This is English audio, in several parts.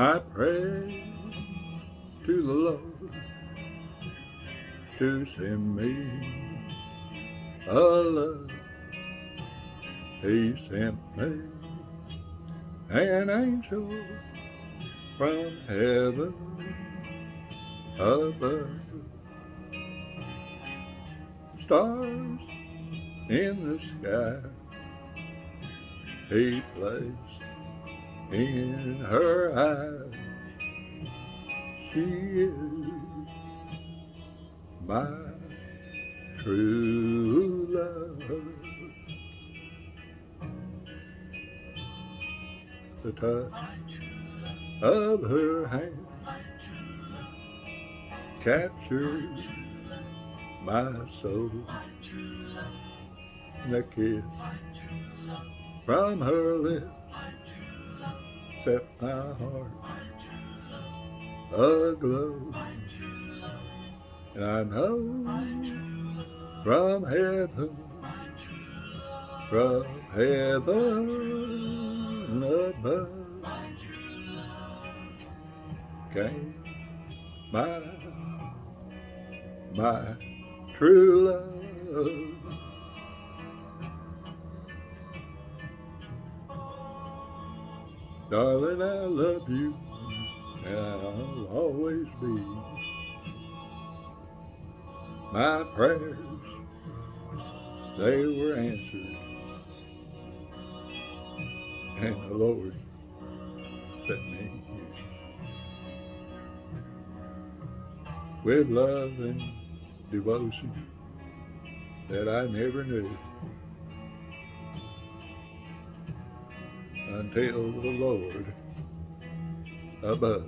I pray to the Lord to send me a love. He sent me an angel from heaven above. Stars in the sky he placed in her eyes. She is my true love. The touch of her hand captures my soul. The kiss from her lips set my heart aglow. And I know from heaven, from heaven above, came my, my true love. Darling, I love you, and I'll always be. My prayers, they were answered, and the Lord set me here. With love and devotion that I never knew. Until the Lord. Above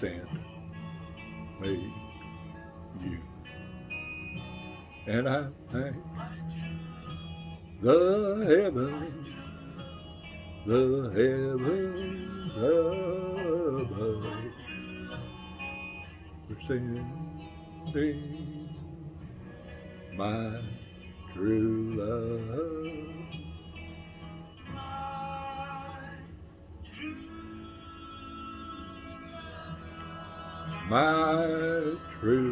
sent me you. And I thank the heavens, the heavens above. For sending my true My true